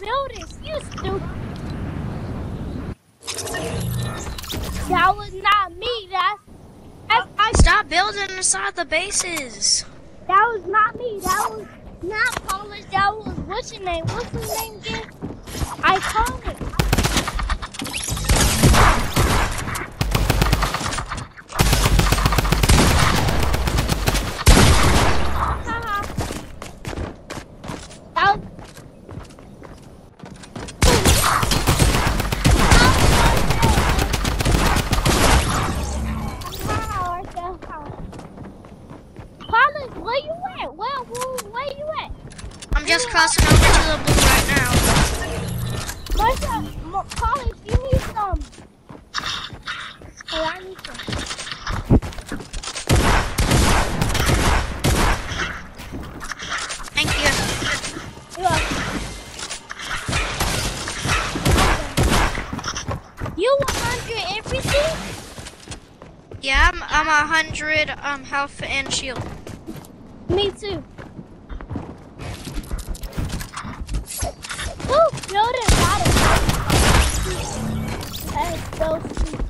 buildings, you stupid. That was not me. That's that's I. Stop building inside the bases. That was not me. That was not Polish. That was what's your name? What's his name again? Iconic. Haha. That was- Polish, where you at? Where, where, where you at? I'm just crossing over to the blue right now. Marsha, M- Polish, you need some. Hey, I need some. Thank you. Look. You 100 everything? Yeah, I'm, I'm a hundred um health and shield. Me too. Ooh, Jordan got it. Let's go see. Wait,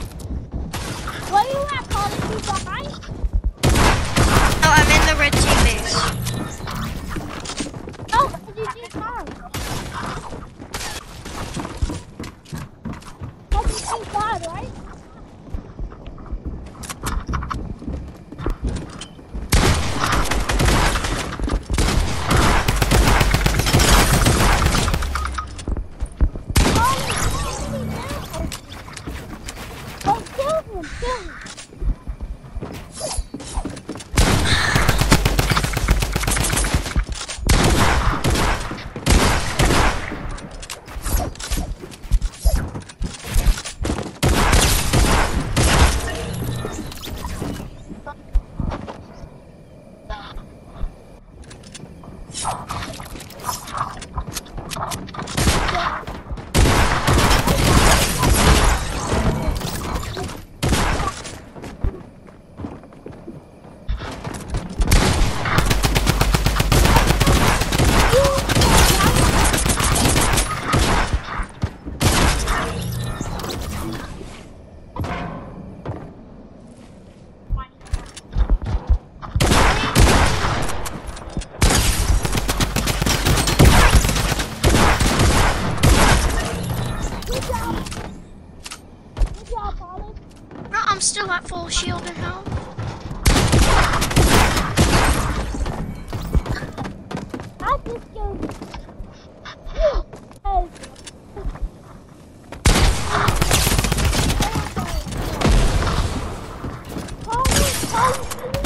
right? No, I'm still at full shield and health. I just go. Hey. Polly, Polly, please.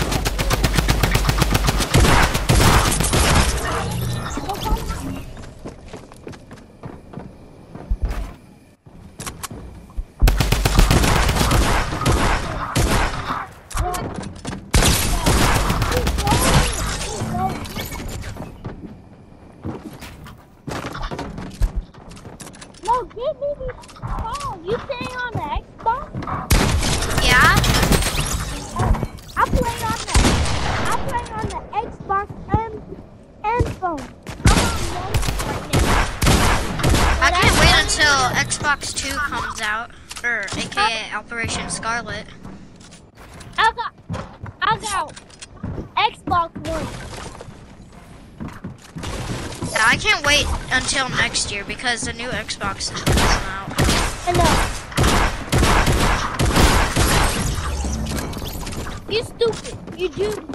No, give me the phone. You playing on the Xbox? Yeah? I play on the I play on the Xbox and and phone. I'm on both right now. I can't until Xbox 2 comes out, er, or AKA Operation Scarlett. I got I got Xbox One. Yeah, I can't wait until next year because the new Xbox is coming out. You stupid. You do.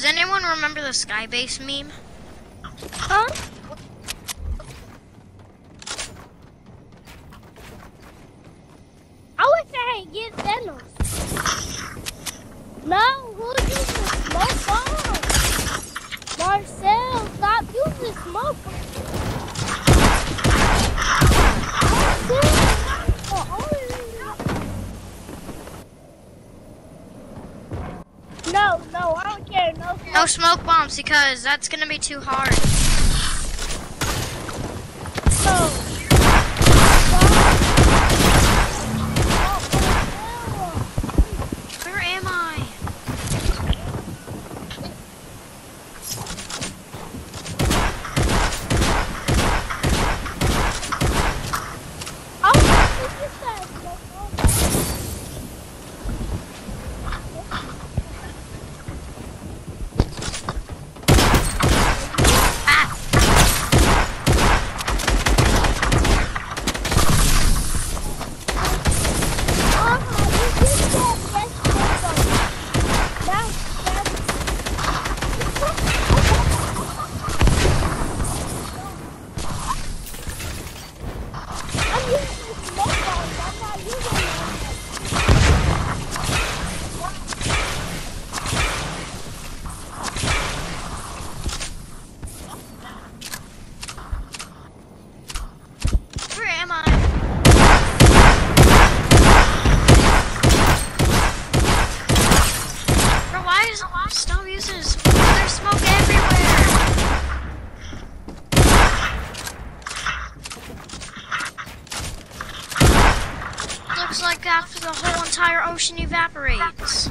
Does anyone remember the Skybase meme? Huh? No smoke bombs because that's gonna be too hard. ocean evaporates.